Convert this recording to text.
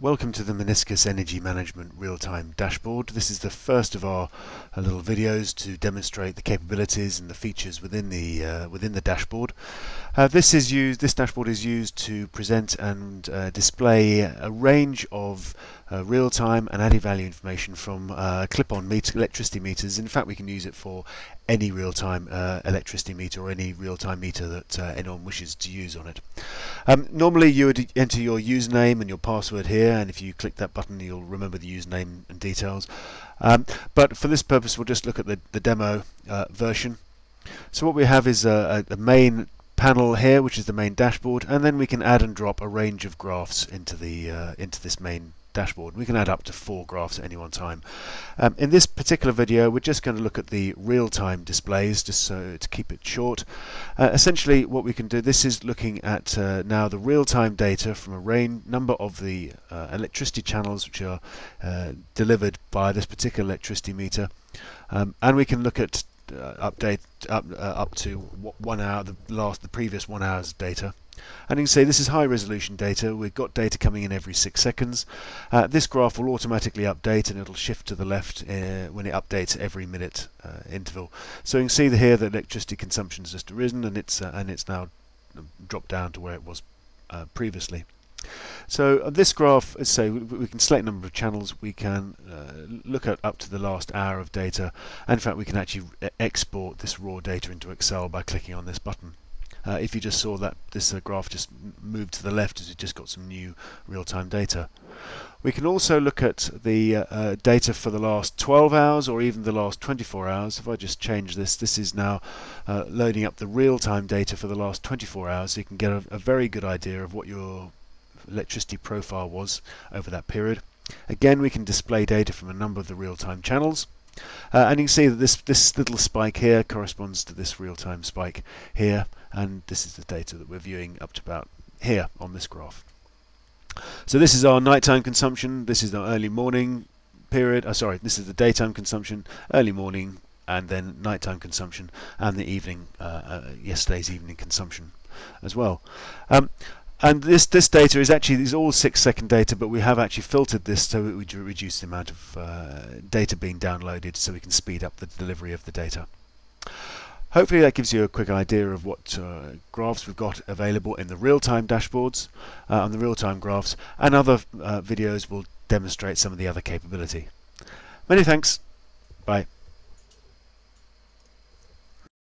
Welcome to the Meniscus Energy Management Real-Time Dashboard. This is the first of our uh, little videos to demonstrate the capabilities and the features within the uh, within the dashboard. Uh, this is used. This dashboard is used to present and uh, display a range of uh, real-time and added value information from uh, clip-on meter electricity meters. In fact, we can use it for any real-time electricity meter or any real-time meter that anyone wishes to use on it. Um, normally, you would enter your username and your password here and if you click that button you'll remember the username and details um, but for this purpose we'll just look at the, the demo uh, version so what we have is a, a, main panel here which is the main dashboard and then we can add and drop a range of graphs into the uh, into this main dashboard. We can add up to four graphs at any one time. Um, in this particular video we're just going to look at the real-time displays just so to keep it short. Uh, essentially what we can do, this is looking at uh, now the real-time data from a range number of the uh, electricity channels which are uh, delivered by this particular electricity meter um, and we can look at uh, update up, uh, up to one hour, the last, the previous one hour's data. And you can see this is high resolution data. We've got data coming in every six seconds. Uh, this graph will automatically update and it'll shift to the left uh, when it updates every minute uh, interval. So you can see here that electricity consumption has just arisen and it's uh, and it's now dropped down to where it was previously. So on this graph, as say, we can select a number of channels, we can uh, look at up to the last hour of data, and in fact we can actually export this raw data into Excel by clicking on this button. Uh, if you just saw that this uh, graph just moved to the left as we just got some new real-time data. We can also look at the uh, uh data for the last 12 hours or even the last 24 hours. If I just change this, this is now uh, loading up the real-time data for the last 24 hours so you can get a, a very good idea of what your electricity profile was over that period. Again, we can display data from a number of the real-time channels. Uh, and you can see that this, this little spike here corresponds to this real-time spike here and this is the data that we're viewing up to about here on this graph. So this is our nighttime consumption, this is the early morning period, oh, sorry, this is the daytime consumption, early morning and then nighttime consumption and the evening, uh, uh, yesterday's evening consumption as well. Um, and this this data is actually is all six second data, but we have actually filtered this so we reduce the amount of uh, data being downloaded, so we can speed up the delivery of the data. Hopefully that gives you a quick idea of what uh, graphs we've got available in the real-time dashboards uh, and the real-time graphs and other uh, videos will demonstrate some of the other capability. Many thanks. Bye.